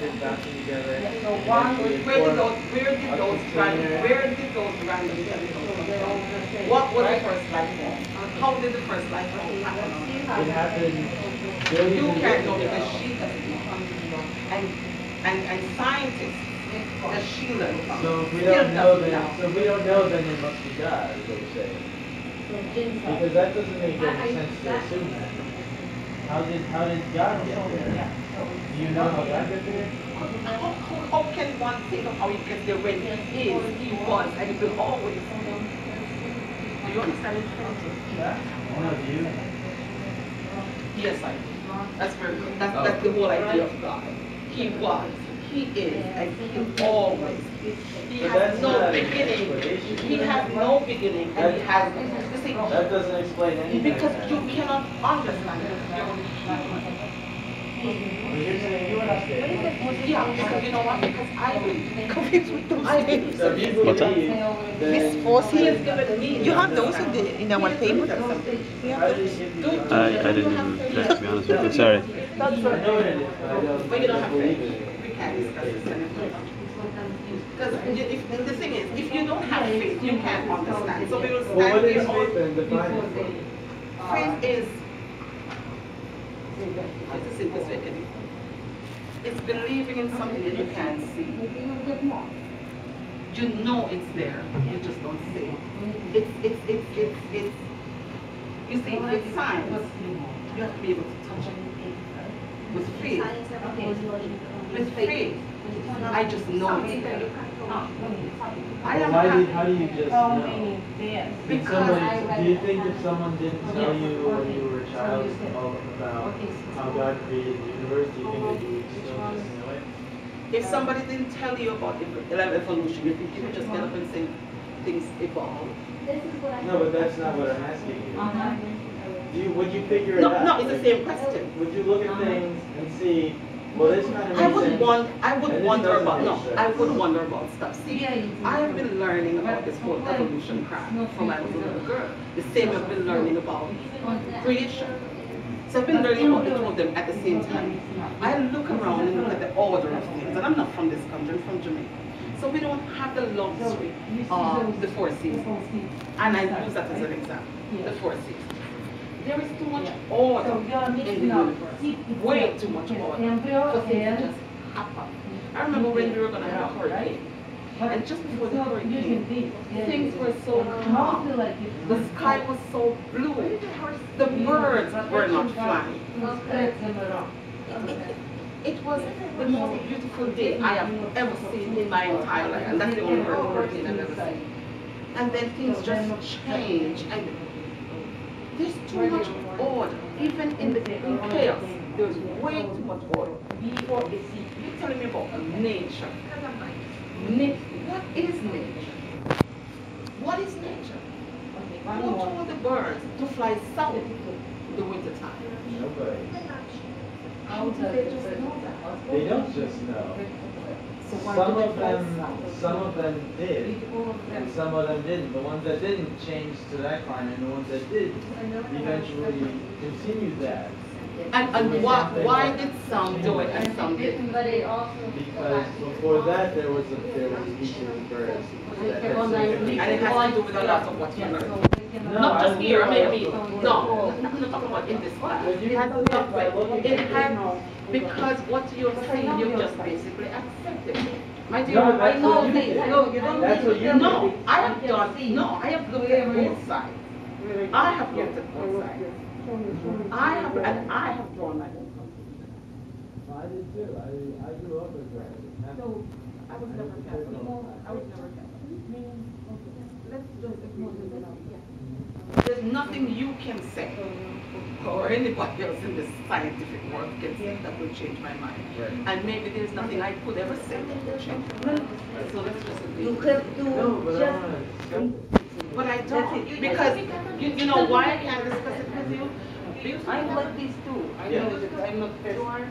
been bouncing together. So one, Eventually Where did those, where did those random, there. where did those random chemicals come from? What was the first life form? Uh-huh. How did the first life form happen? It happened You can't years know ago. because she doesn't know. And, and, and scientists, that she learned from. So if we still don't know doesn't then, so if we don't know then it must be God, is what you're saying. Because that doesn't make any sense to assume that. How did, how did God get there? Do you know how can one think of how he gets there when he is, he was, and he will always? Do you understand it? No, do you? Yes, I do. That's very good. That's, that's the whole idea of God. He was, he is, and he always. He has no beginning. He has no beginning, and he has, you see, That doesn't explain anything. because you cannot understand it. What's that? believe, This then force he has given me. You have those in the, in our table? how did he I, I didn't even check, to be honest with you. Sorry. That's I know it is, but I don't, But you don't have believe We can't discuss. Because if, the thing is, if you don't have faith, you can't understand. So we will Well, stand here faith all. then? Define it for me. Faith is, it's simplest way I. It's believing in something that you can't see. You know it's there, you just don't see it. It's, it's, it's, it's, it's, you see, with science, you have to be able to touch it. With faith, with faith, I just know it's there. I Well, am why did, how do you just How know? many days? Did Because somebody, do you think if someone didn't tell you when you were a child all about how God created the universe, do you think that you would still just know it? If somebody didn't tell you about ev- evolution, you think you would just get up and say things evolve? No, but that's not what I'm asking you. Uh-huh. Do you, would you figure it No, out? no, it's the Like, same question. Would you look at things and see, well, this kind I would want, I would wonder about, no. I would wonder about stuff. See, I have been learning about this whole evolution crap from when I was a little girl. The same I've been learning about creation. So I've been learning about the two of them at the same time. I look around and look at the order of things, and I'm not from this country, I'm from Jamaica. So we don't have the luxury of the four seasons. And I use that as an example, the four seasons. There is too much order So in the universe. Way too much order for things to just happen. I remember when we were gonna have a hurricane, and just before the hurricane, things were so calm. The sky was so blue. The birds were not flying. It was the most beautiful day I have ever seen in my entire life, and that's the only hurricane I've ever seen. And then things just change, and there's too much order, even in the in chaos. There's way too much order. Before it's you're telling me about nature. Na- what is nature? What is nature? Who told the birds to fly south in the winter time? Nobody. How do they just know that? They don't just know. So Some of them, south? some of them did, and some of them didn't. The ones that didn't changed to that climate, and the ones that did eventually continued that. And, and why, why did some do it and some didn't? But it also. Because before that, there was a, there was species of birds that had significant- And it has to do with a lot of what you learn. No, Not just I- here, I mean, I mean, no, I'm not talking about in this class. But you It has can to look by do looking with, it at has, because what you're saying, you just basically accepted it. My dear, No, I know you this. did. No, you don't That's need what to you tell No, me. I have done, no, I have looked at both sides. I have looked at both sides. I have, and I have drawn my own conclusion. I did too. I, I grew up as that. So, I was never Catholic. I was never Catholic. Let's just ignore this now. There's nothing you can say, or anybody else in the scientific world can say that will change my mind. Right. And maybe there's nothing I could ever say that will change my mind. So let's just You agree. have to No, but I just wanna discuss it. But I don't, because, you, you know why I can't discuss it with you? Because I'm like this too. I Yeah. know that I'm not You test, are,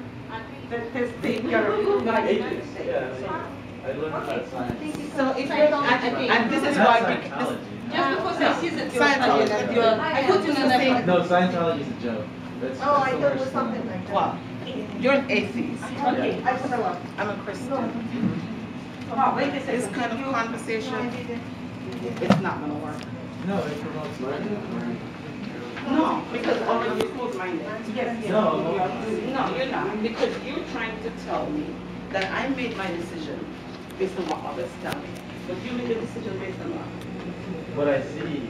that testing your Ages, yeah. I learned about science. so if you're, and, and this is why, we- this, Scientology. Just because I see that you're Scientology. Italian and you're, I put you in a Same. No, Scientology is a joke. That's, Oh, that's I thought it was something like that. well, You're an atheist. Okay, I follow up. I'm a Christian. Oh, wait a second. This kind of You- conversation, it's not gonna work. No, it promotes learning. No, because already you're closed-minded. Yes, yes. No, no. No, you're not, because you're trying to tell me that I made my decision based on what others tell me. But you made a decision based on what? What I see,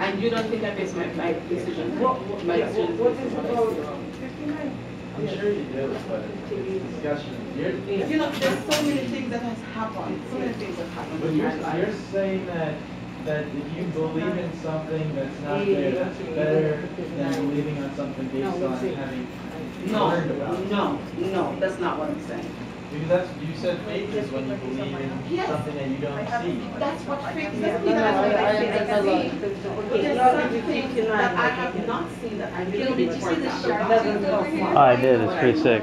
And you don't think I based my, my decision, What, what, my yeah, decision what based is on it what I about see? fifty-nine? I'm sure you do, but it's discussion. You're, You know, there's so many things that has happened, so many things that happened but you're, you're saying that, that if you believe in something that's not there, that's better than believing on something based on having No, learned about it. no, no, that's not what I'm saying. Because that's, you said faith is when you believe in Yes. something that you don't see. That's what faith Yeah, doesn't no, mean that I- see. There's some things that I have not seen that I Gil, believe did you see the example, shark doesn't go? Oh, I did. It's pretty sick.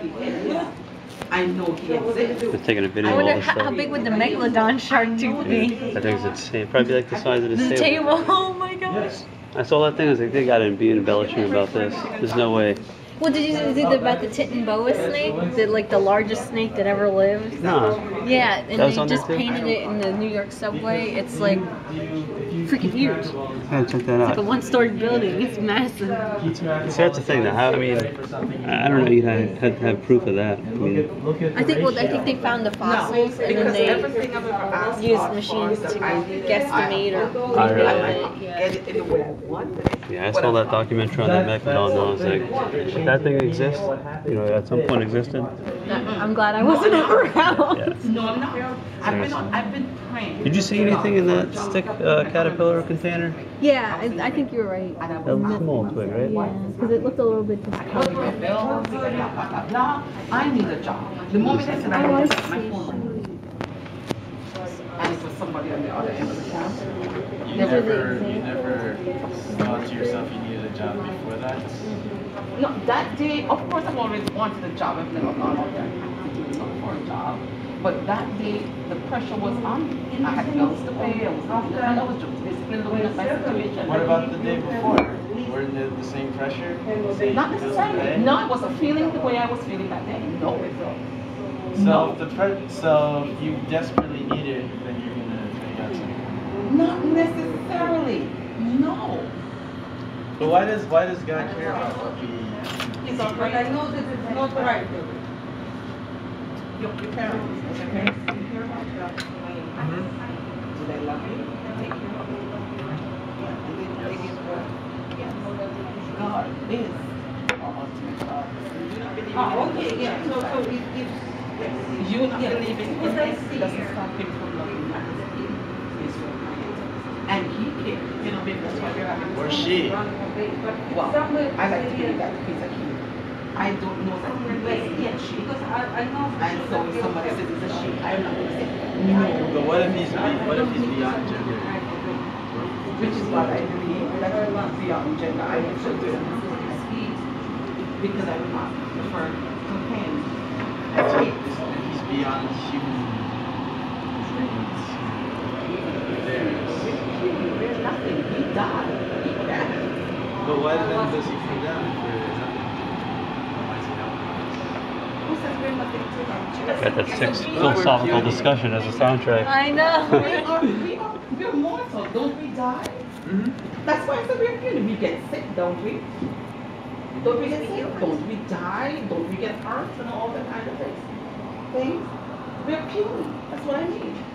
I know he exists. Just taking a video I of all wonder this how, how stuff. big would the megalodon shark tooth be? I think it's insane. Probably like the size of this The table. table. Oh my gosh. Yes. I saw that thing. I was like, they gotta be embellishing about this. There's no way. Well, did you see the- about the Titanoboa snake? The like the largest snake that ever lived. No. Yeah, and That was they just painted it in the New York subway. It's like you- do you- if you freaking huge. track of all this- I gotta check that like a one-story building. It's massive. keep See, that's the thing, though. How- I mean, ready for something I I don't know. You'd have, have to have proof of that. I mean, at, look at the I think well, I think they found the No, fossils and then they everything I've ever asked used machines to I guesstimate or I really- I Yeah. get it in the way I yeah, I saw that documentary on that megalodon. And I was like, if that thing exists, you know, at some point existed. I'm glad I wasn't around. Yeah. No, I'm not. I've been, on- I've been praying. Did you see anything in that stick uh, caterpillar container? Yeah, I, I think you're right. And I That was was small twig, right? Yeah, because it looked a little bit I need a job. The moment I said I I need a job, my phone. And it was somebody on the other end of the phone. You Never- never, you never thought to yourself you needed a job before that? No, that day, of course, I've always wanted a job. I've never gone out there actively look for a job. But that day, the pressure was on me. I had bills to pay, I was and I was just basically looking at my situation. What about the day before? Were the, the same pressure? Not to necessarily. No, it was a feeling the way I was feeling that day. No. So No. the pre- so if you desperately need it, then you're gonna figure out something. Not necessarily. No. But why does why does God care about what we? It's But I know this is not right. Your, your parents, does your parents take care about you? Do they love you? Take care of you? Yeah, do they, they give birth? Yes. God is our ultimate God. You not Oh, okay, yeah, so, so it, it, Yes. You not Yeah, believing in because I see doesn't here. stop him from loving man. He is your creator. And you know, maybe that's why you're having. Or she? Well, I like to believe that he's a he. I don't know that he is he she. Because I, I know. And so if somebody says it's a she, I'm not gonna say, no. But what if he's be- what if he's beyond gender? Which is what I believe, that I will not beyond gender, I will should do Because I will not prefer to him. If he's, if he's beyond human dreams, theirs. There's nothing, he died, he died. But does he come down if there is nothing? Why is he helping? Who says we're nothing to him? got that six philosophical discussion as a soundtrack. I know. we are, we are, we're mortal, don't we die? Mm-hmm. That's why I said we're human, we get sick, don't we? Don't we get sick? Don't we die? Don't we get hurt and all that kind of things? Things? We're puny, that's what I mean.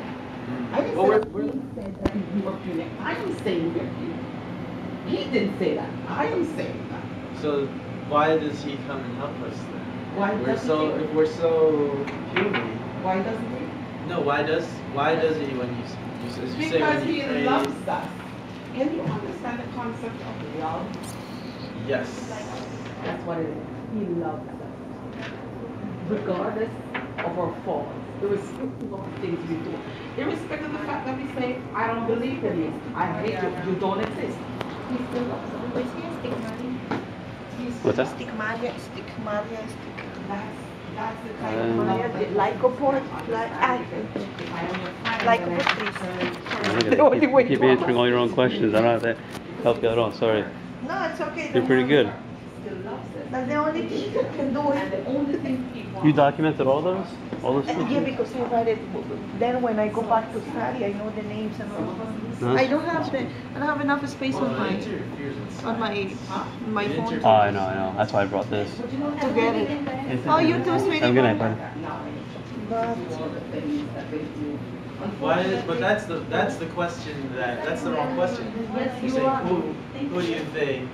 I didn't Well, say we're, that we're, he said that we were puny. I am saying we're puny. He didn't say that. I am saying that. so why does he come and help us then? Why We're doesn't so he? if we're so human. Why doesn't he? No, why does why does he when you you, as you say Because when you he pray? loves us. Can you understand the concept of love? Yes. That's what it is. He loves us. Regardless of our faults, irrespective of the things we do, irrespective of the fact that we say, I don't believe in you, I hate you, you don't exist. He still loves us. What's that? Stigmaria, stigmaria, That's, that's the kind Um, of Lycopod, like, I, I am your friend like and please. The only way. Keep answering all your own questions. I don't have to help you at all. Sorry. No, it's okay. You're pretty good. Still loves us. That's the only thing that can do And it. the only thing people. You documented all those? All those And stuff? yeah, because I write it, then when I go back to study, I know the names and all. Huh? I don't have the, I don't have enough space on Well, it my, on my, science. my phone Oh, I know, I know. That's why I brought this. to get it. Oh, you too, sweetie. Have a good night, buddy. But Why is, but that's the, that's the question that, that's the wrong question. You say, who, who do you think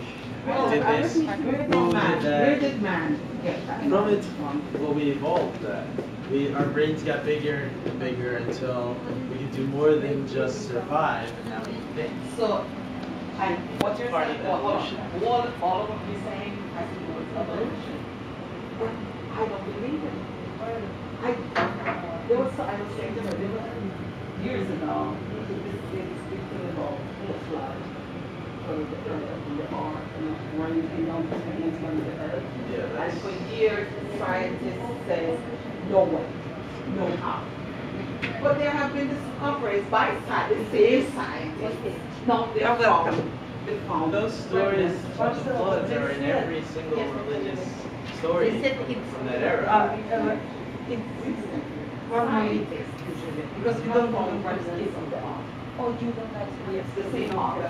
did this? Who did Where that? did man get that? From it, well, we evolved that. We, our brains got bigger and bigger until we could do more than just survive, and now we can think. So, and what you're Part saying, all, evolution. all, all of what you're saying has to do with evolution. But I don't believe it. I, there was, I was saying, there was years ago, this is, this thing about the flood. Or the earth, and the ark, and running down the things under the earth. Yeah, And for years, scientists say, no way, no how. But there have been discoveries by sci- the same scientists. No, they are welcome. They found those stories of the floods are in every single religious story They said from it's- from that Uh, era. uh, it's formally, because we don't know what is this on the arm. Oh, you don't like. Yes, the same ark.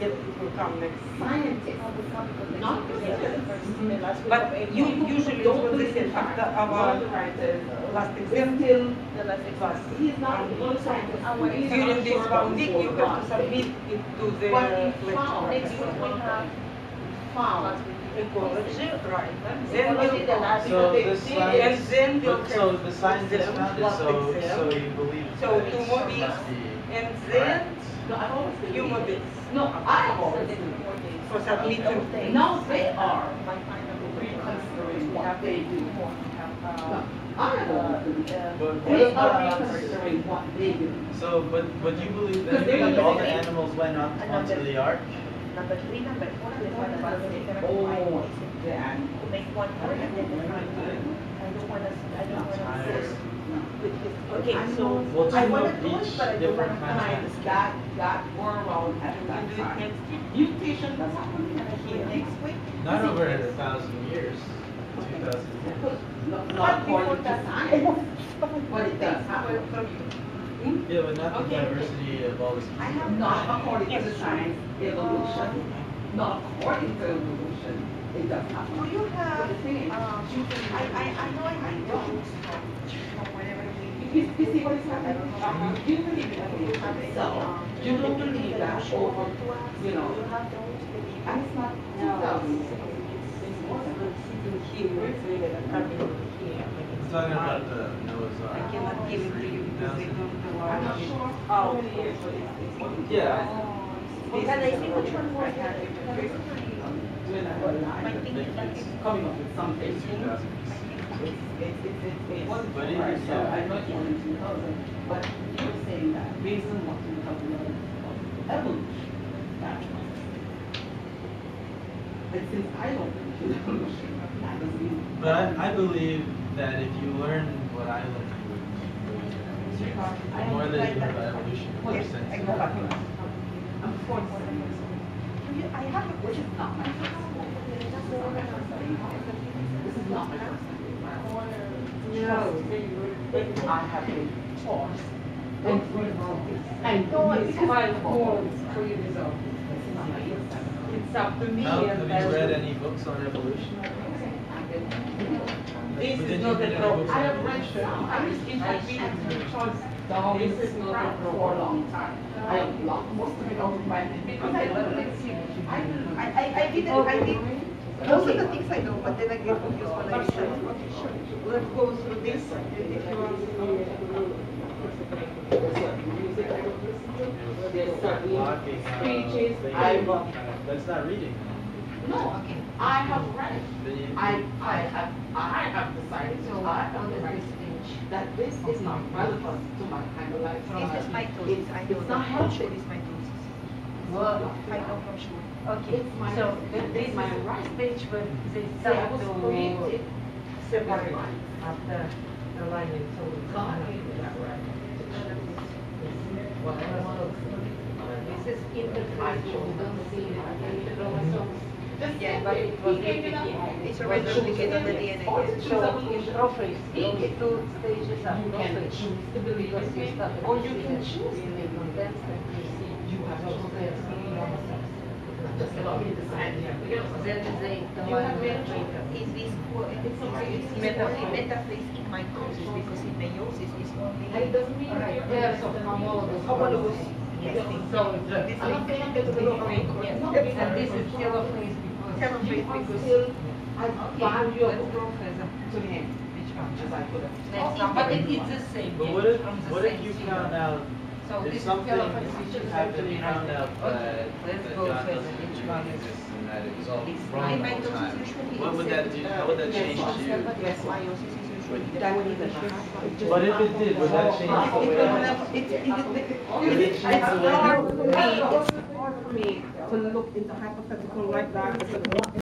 Yet it will come next. Scientists, not religious. But you usually will listen after our last exam. Until The last But he's not the only scientist. During this sure one week, you have to submit it to the But he found, next week we have found Ecology, right. Then Then we we'll, did the last So the did it. and then we'll but so the scientists found it, so, so you believe So that two it's, more must weeks, be and then correct. No, I've always believed few more it. No, I have always believed it. for submitting. Now they are uh, reconsidering what they do. No, I have always believed it. But They what are about, reconsidering what they do. so, but, but you believe that they're all the living- animals went on, onto the ark? Number three, number four, the one about the Oh, yeah. Make one more and then the nine. I don't wanna, I don't wanna Tired. Sit with his. Okay, so know- Well, I two wanna do it, each but I don't different wanna kinds time. that, that were around at that time. next week. Mutation does happen here. Next week. Not over a thousand years, two thousand years. Not not according to science, but it does happen. Yeah, but not the Okay. diversity of all the I have not according to the science, evolution, not according to evolution, it does Do you have, But thing um, I, I, I know I have those from whenever we. You, you see what is happening? You believe in evolution, so you don't believe that over, you know, You have those believe. and it's not two thousand. It's more than Sitting here, it's really a cabin here. I'm talking about the Noah's Ark. I cannot give it to you because they don't know. I'm not sure how many years, but it's, it's more than Yeah. Because I think which one was I can't that? remember. When I was I nine, think that it's coming up with something. It's. It's, it's, it's. But it Right, is, so. I'm not in two thousand, but you're saying that based on what you have learned of evolution, what. But since I don't believe in evolution, that doesn't mean. But I, I believe that if you learn what I learned, you would, I more than you learn that. about evolution, it sense. I go back. I'm forty-seven years old. I have a is not my. This is not my. No. I have been taught and revolted and No, it's five more for you my time. It's up to me have you read any books on evolution? This is not a problem. I have read evolution? some, I was interested in Charles Darwin's This is not a crap for a long time. I have blocked most of it out of my head because I don't like see. I I, I, I didn't, I did, most of the things I know, but then I get confused when I research. Okay, sure. Let's go through this if you want There's certain speeches things. I will. That's not reading. No, I have read it. I, I have, I have decided, so I have decided that this is not relevant to my kind of lifestyle. This is mitosis, I know It's not that. helpful. It is mitosis. Well, I know from sure. Okay, It's my- so this this is my right page where they See, I was created separate after the lining, so God gave me that right. Well, I don't know. this is integrated, you don't see it in the chromosomes. Yeah, but it was It's already duplicated on the DNA. So in prophase, those two stages are prophase. Because you start Or you can choose. You may condense and you have to condense Just allow me to decide. Then they, the You one have with been- data. Is this, co- is this is metaphase in mitosis because in meiosis is only. It doesn't mean. Right, there's some homologous. Homologous. Yes. So, This is it's the and this is telophase because. Telophase because. I value Let's to him, which one, as I could have. But it is the same. But what if, what if you found out, So if something telophase, which is happened, actually you found out that, let's that God doesn't which really exist and that it all wrong the whole time, what would that do, how would that change you? Yes, meiosis is usually. That would even happen. But if it did, would that change the It way doesn't it, it, it, it it, change hard for me, it's hard for me to look into hypothetical like that,